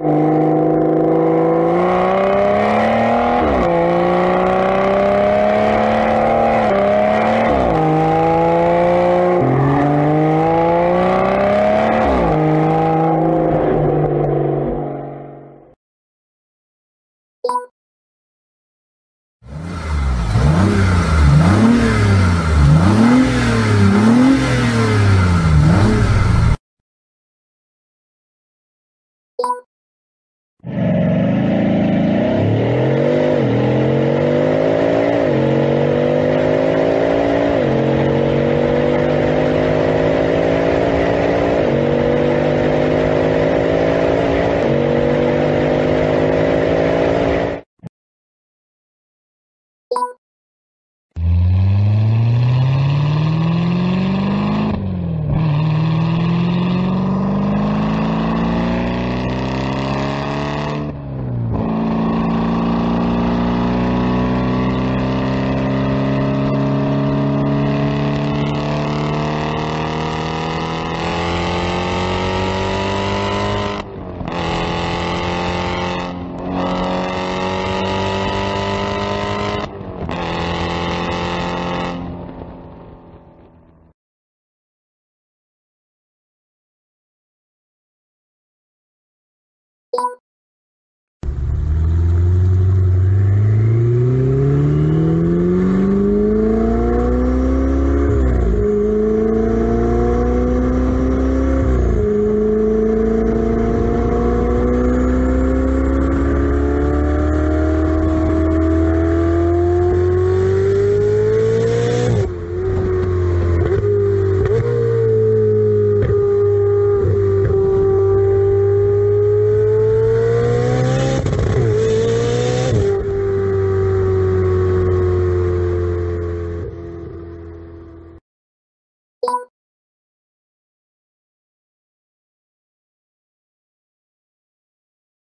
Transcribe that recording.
you you